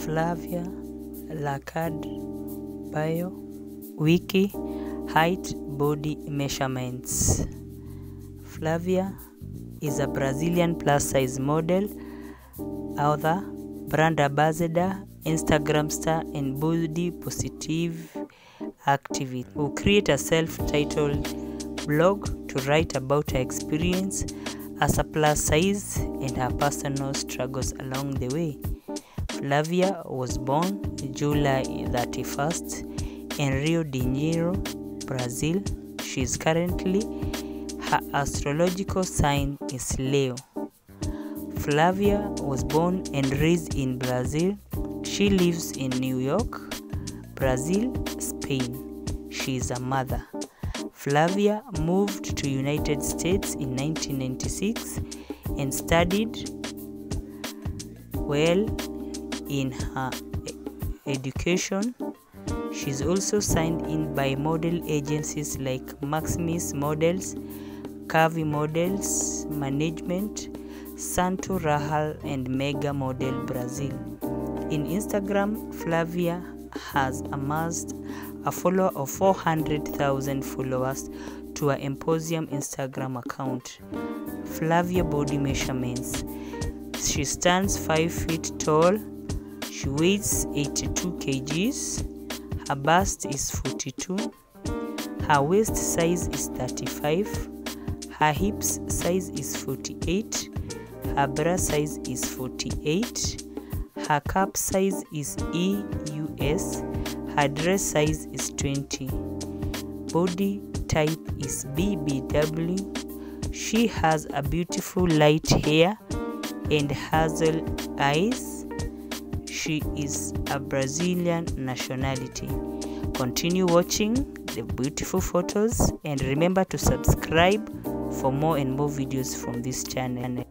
Fluvia Lacerda Bio Wiki Height Body Measurements Flavia is a Brazilian plus size model, author, brand ambassador, Instagram star, and body positive activist who create a self-titled blog to write about her experience as a plus size and her personal struggles along the way. Fluvia was born July 31st in Rio de Janeiro, Brazil. She is currently her astrological sign is Leo. Fluvia was born and raised in Brazil. She lives in New York, Brazil, Spain. She is a mother. Fluvia moved to United States in 1996 and studied well in her education. She's also signed in by model agencies like Maxime Models, Curve Models Management, Sato Rahal, and Mega Model Brazil. In Instagram, Fluvia has amassed a follower of 400,000 followers to her Emposium Instagram account. Fluvia body measurements. She stands 5 feet tall. She weighs 82 kgs. Her bust is 42. Her waist size is 35. Her hips size is 48. Her bra size is 48. Her cup size is EUS. Her dress size is 20. Body type is BBW. She has a beautiful light hair and hazel eyes. She is a Brazilian nationality. Continue watching the beautiful photos and remember to subscribe for more and more videos from this channel.